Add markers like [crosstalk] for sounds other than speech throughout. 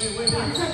Hey,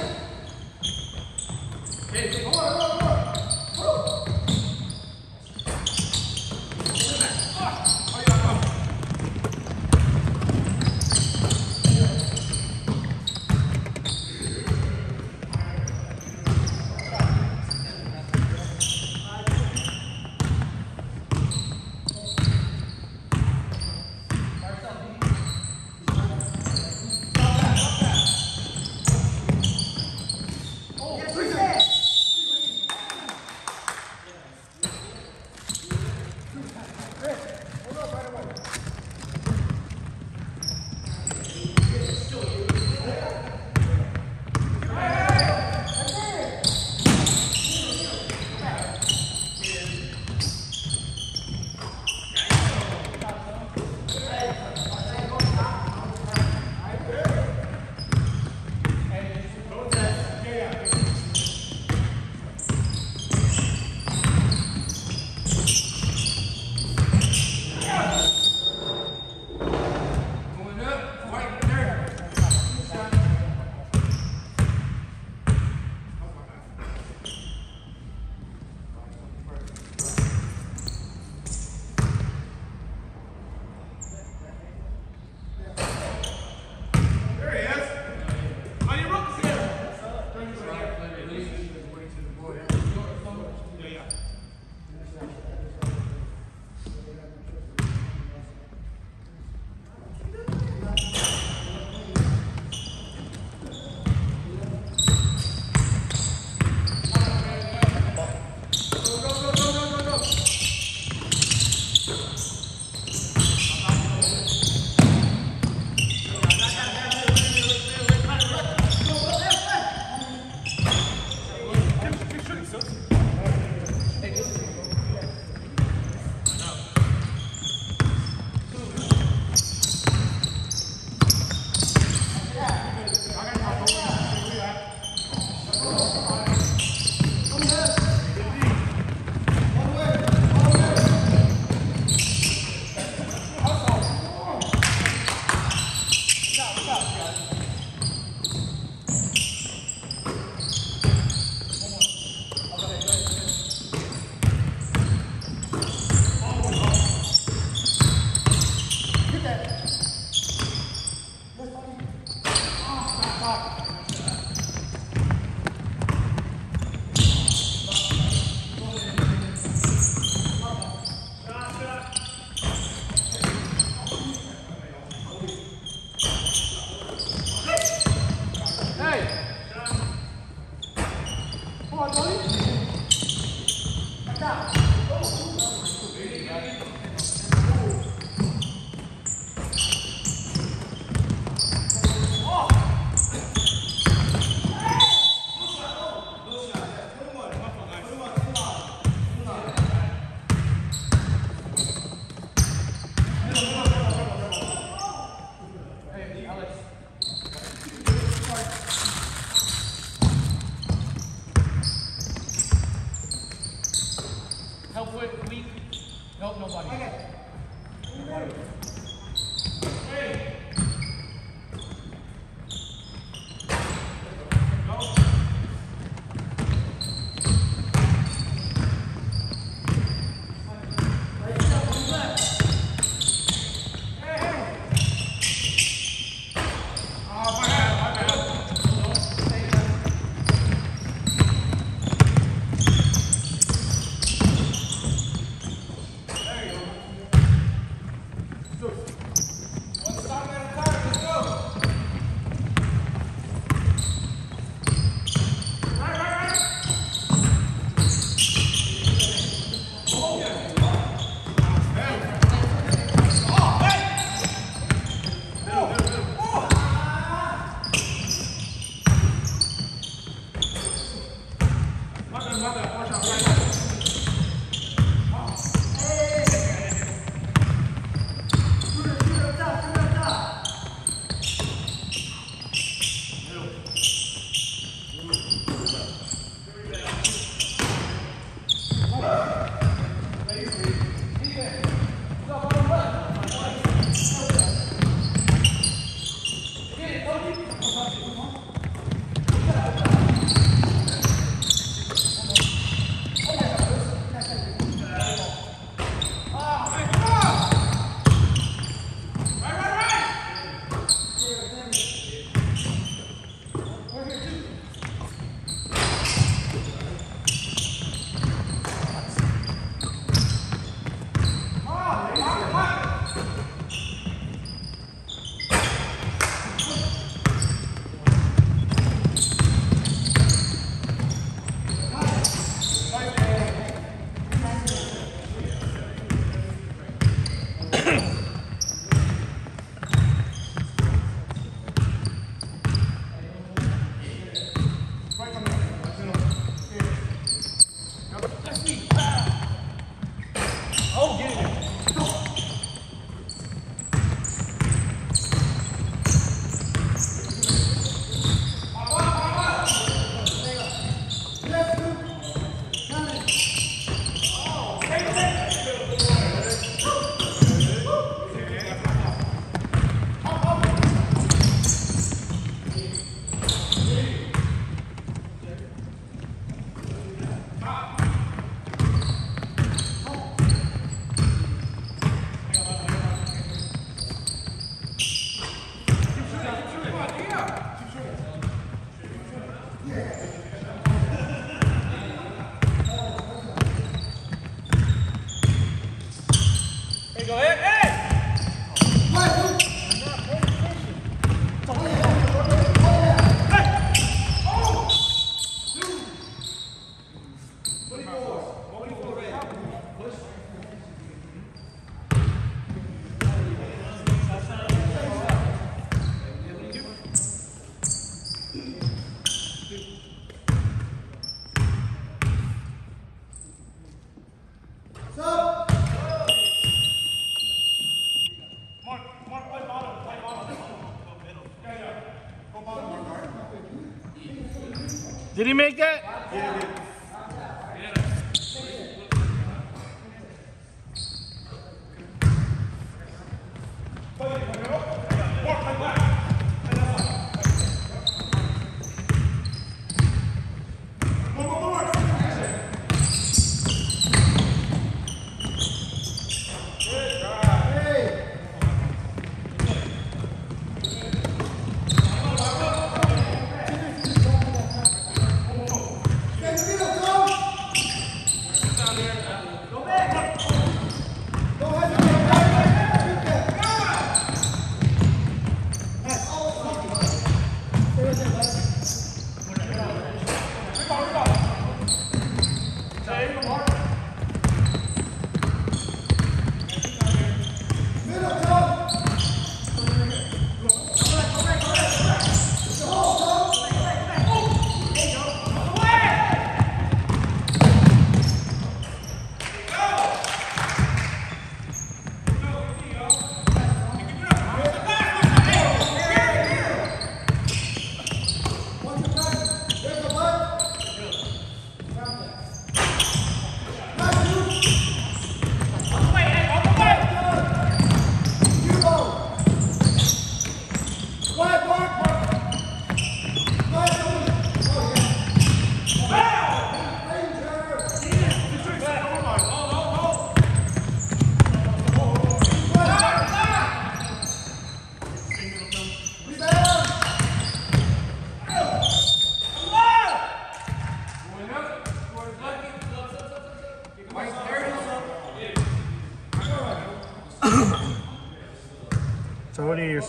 Did he make that? So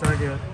are your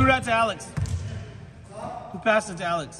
threw that to Alex. Who passed it to Alex?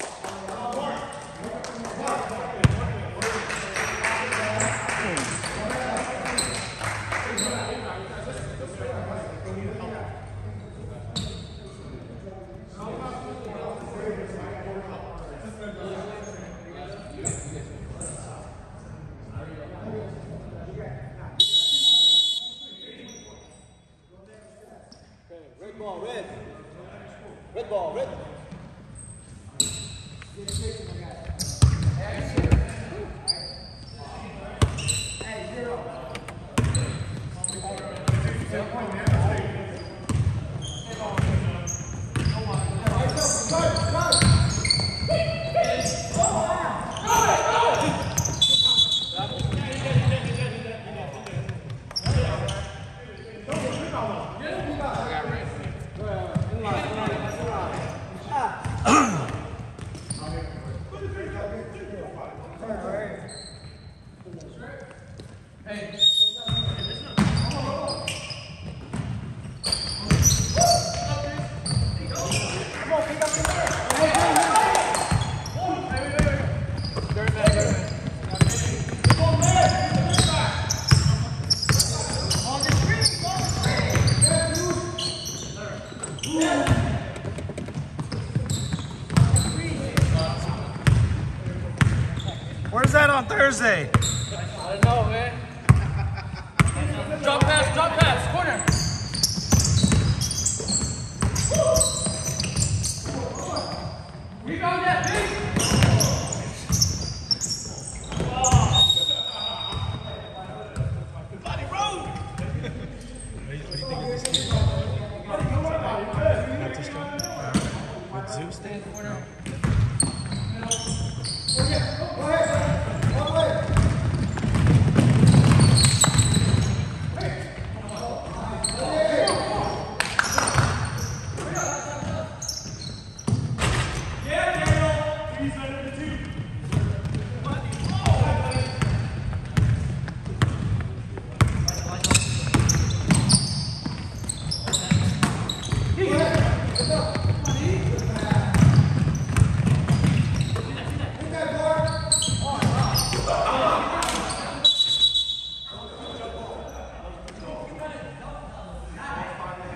Uh,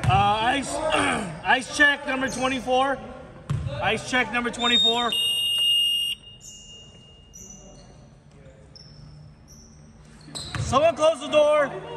ice, [clears throat] ice check number 24. Ice check number 24. Someone close the door.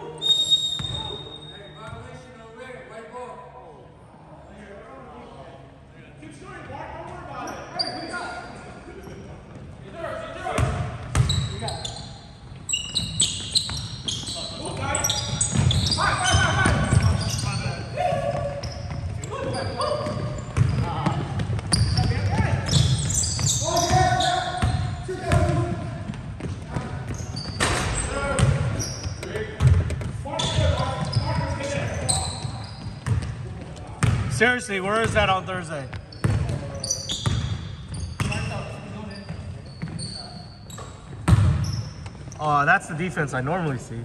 Seriously, where is that on Thursday? Oh, that's the defense I normally see.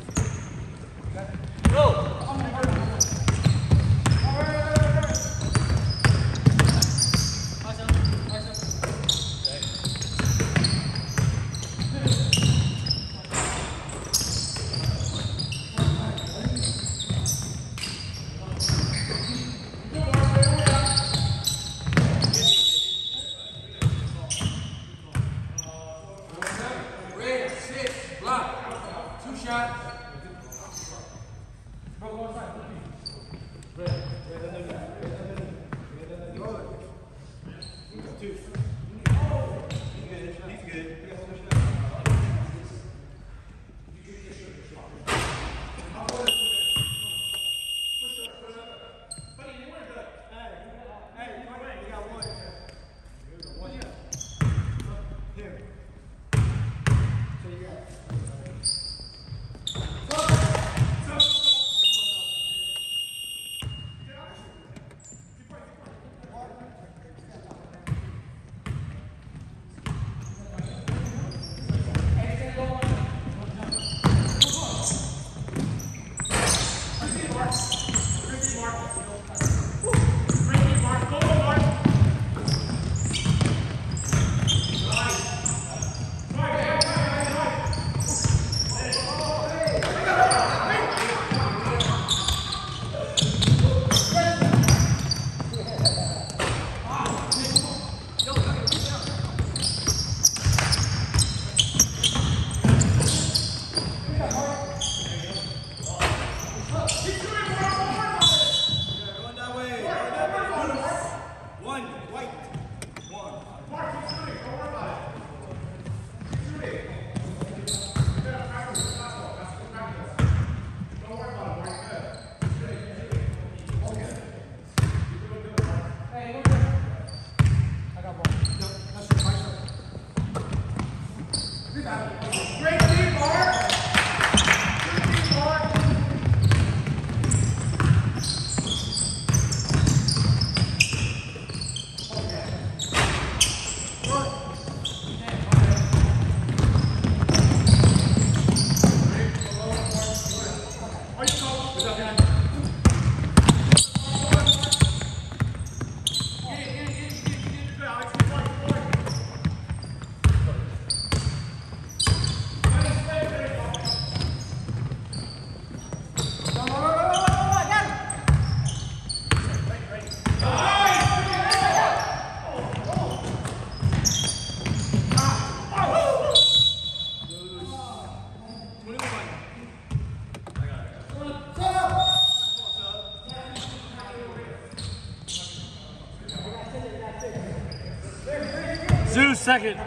Zeus second.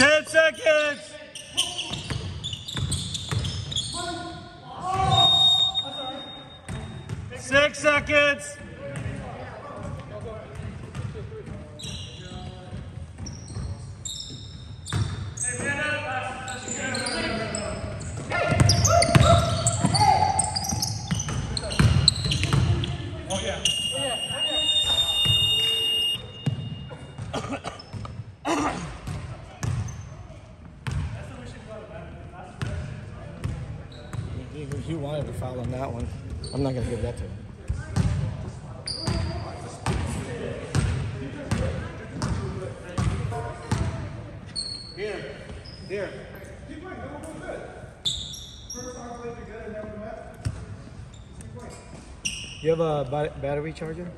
Ten seconds. Six seconds. He, he wanted to foul on that one. I'm not gonna give that to him. Here. Here. You have a battery charger?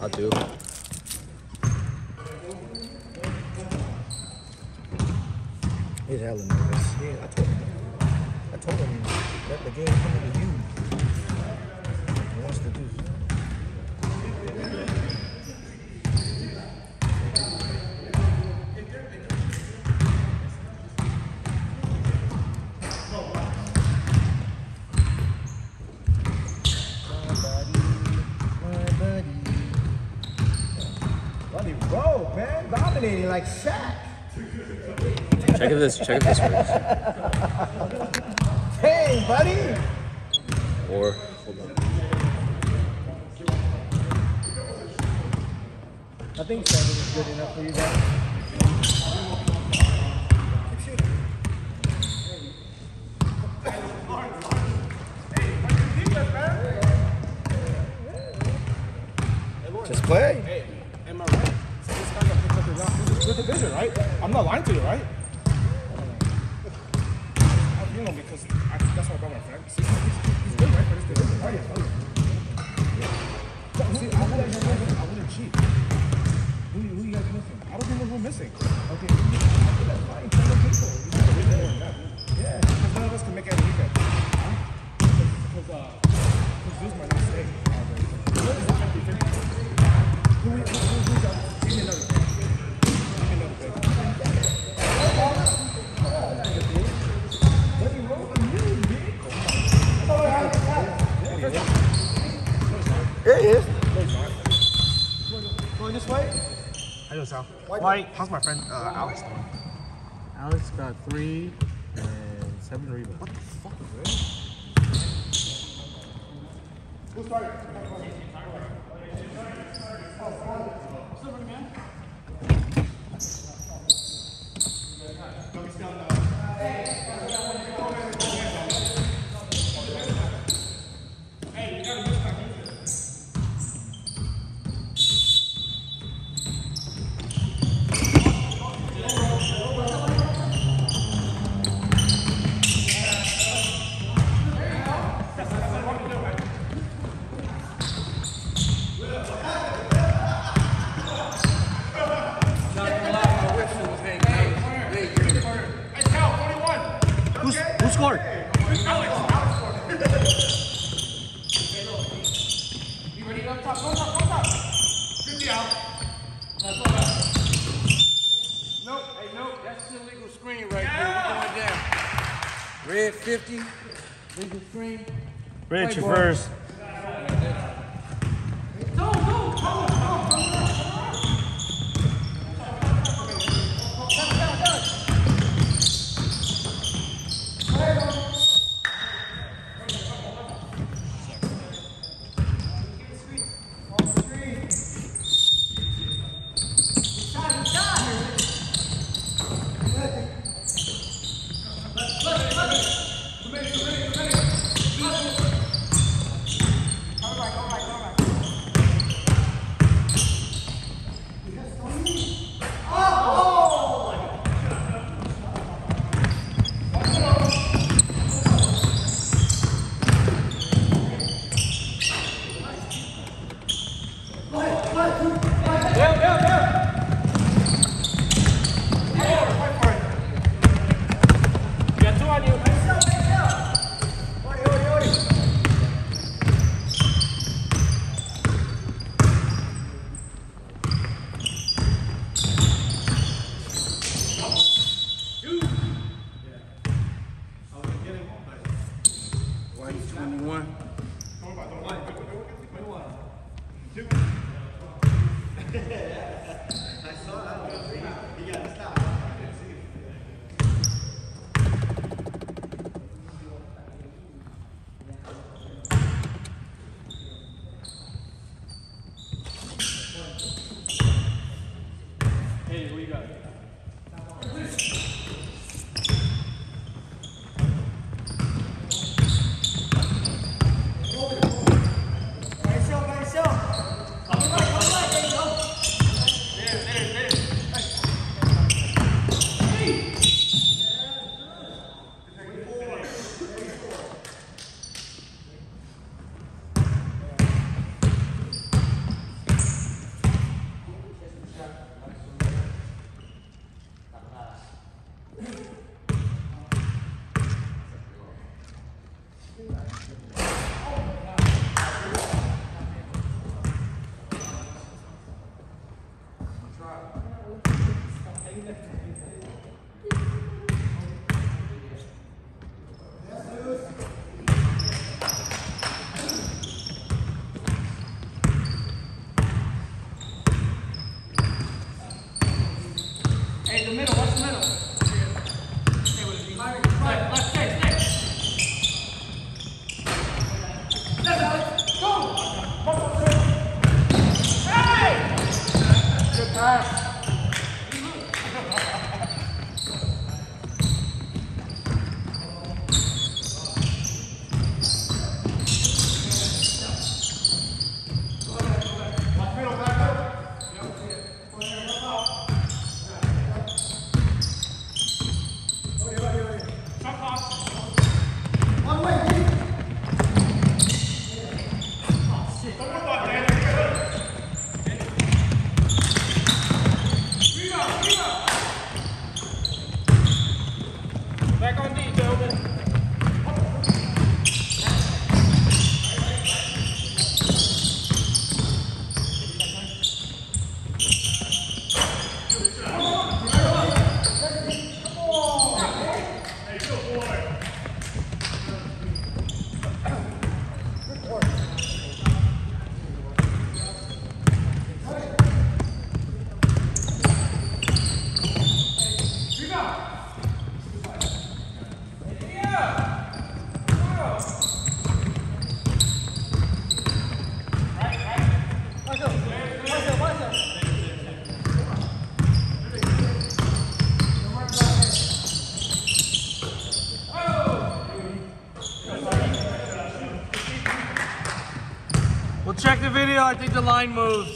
I do. He's hella nervous. Yeah, I told him. I told him let the game come to you. He wants to do. My buddy, my buddy. Buddy, bro, man, dominating like Shaq. Check if this check if this works. Hey, buddy. Or hold on. I think seven is good enough for you guys. Just play. Hey, am I right? So this guy got picked up good division, right? I'm not lying to you, right? You know, because I, that's why I brought my friend. See, he's, he's good, right, for this division, right? Oh, yeah. See, I wouldn't, I wouldn't cheat. Who, who you guys missing? I don't know who missing. Okay, I think that's fine. The people. You should have written more that. Yeah, because none of us can make it every weekend. Because, uh, because this might not stay. What is it, 50-50? Who, who, who? Give me another pick. Give There he is. Going this way? I know Sal. White. How's my friend uh, Alex doing? Alex got three and seven rebounds. What the fuck, man? Who started? 50. Rich, you first. Hey, I think the line moved.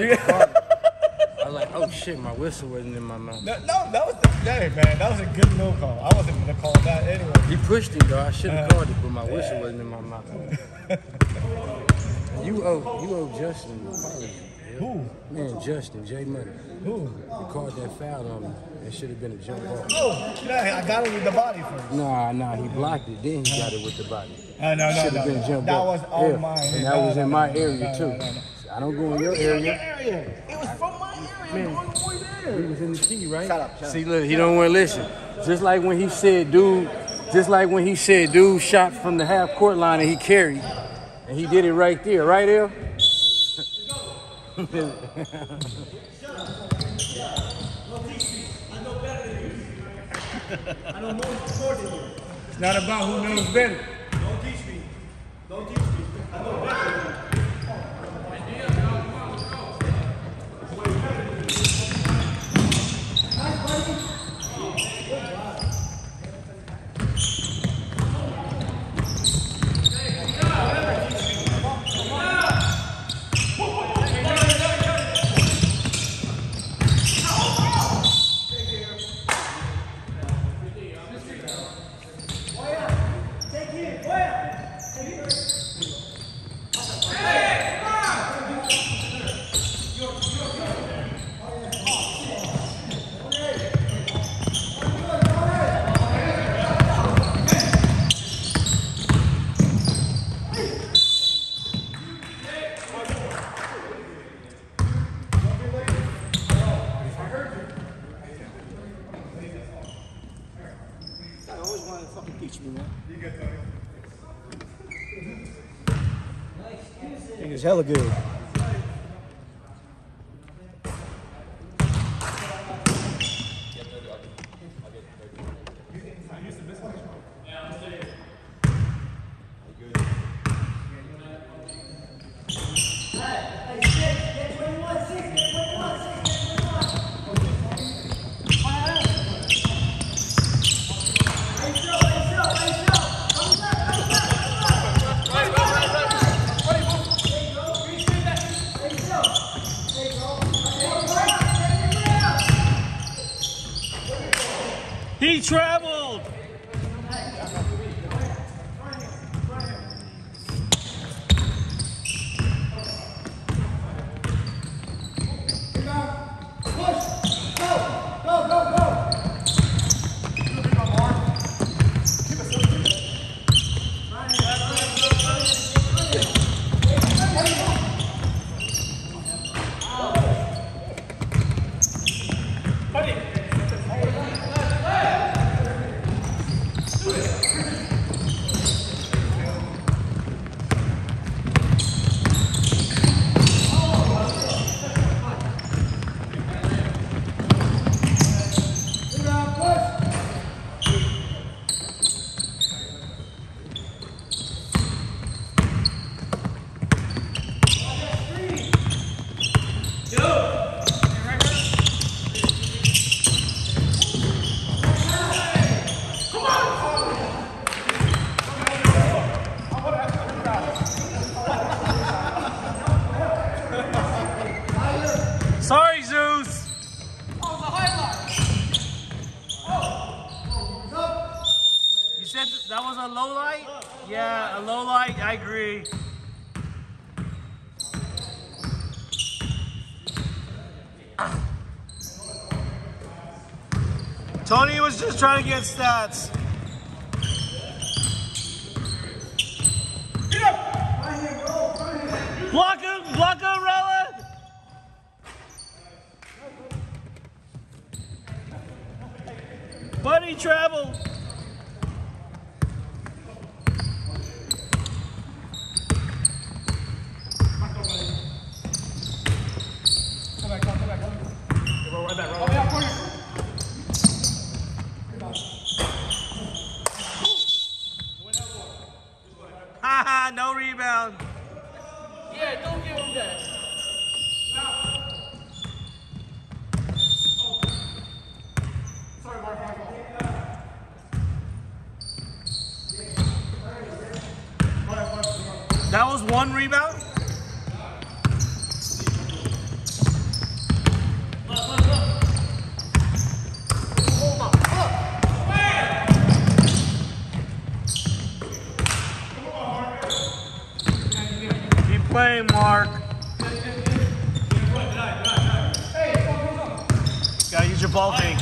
I mean, I meant to. I was like, oh shit, my whistle wasn't in my mouth. No, no, that was the hey man, that was a good no call. I wasn't gonna call that anyway. He pushed it though. I should have called it, but my whistle wasn't in my mouth. [laughs] you owe you owe Justin apology. Who? Man, Justin, J Money. Who? He called that foul on me. It should have been a jump ball. Oh, yeah, I got it with the body first. Nah, nah, he blocked it. Then he got it with the body. Uh, no, no, Should no, have been a no. jump That ball. was all Yeah, mine. And that No, was in no, my no, area no, too. I don't go in your It was in your area. area. It was from my area. Man. Going way there. He was in the key, right? Shut up, shut See, look, he don't want to listen. Just like when he said, dude, just like when he said, dude shot from the half court line and he carried, and he did it right there, right there. it's not about who knows better. Don't teach me. Don't teach me. I know better. Hella good. He traveled. Sorry, Zeus. You said th- that was a low light? Yeah, a low light. I agree. Tony was just trying to get stats. Block him, block him, Rella. Buddy travel. Haha, no rebound. Yeah, don't give him that. That was one rebound. Playing, Mark. Gotta use your ball fake.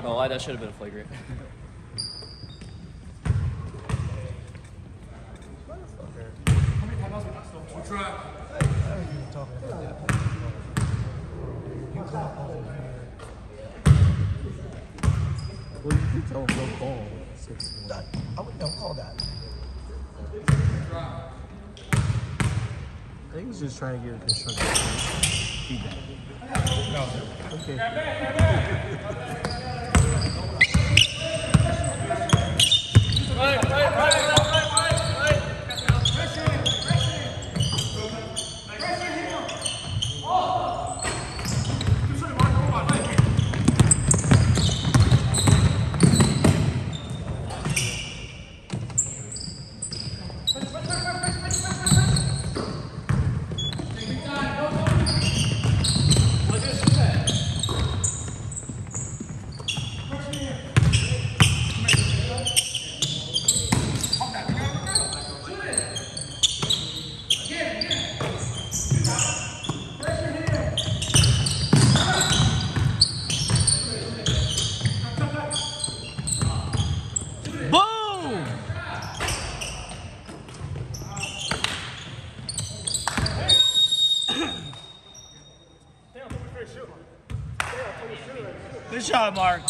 Not gonna lie, that should have been a flagrant. Well, you can tell him don't call. That, I would don't call that. I think he was just trying to get a constructive feedback. Okay. Mark.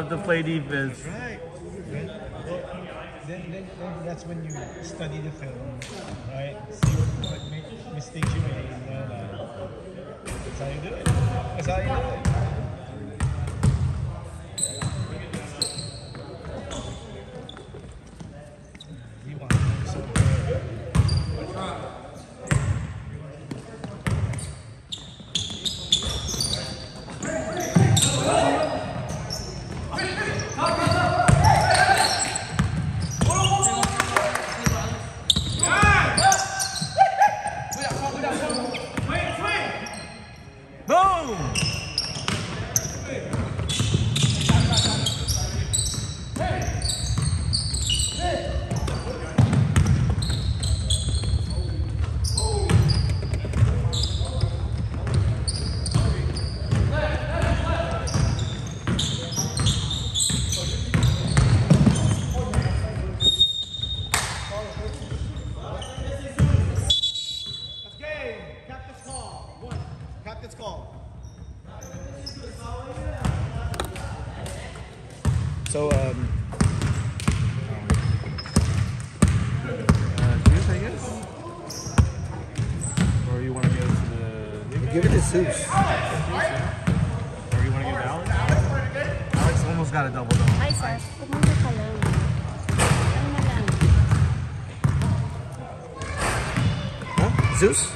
have to play defense. Seuss. Or you want to Alex? Alex almost got a double double. Huh? Zeus?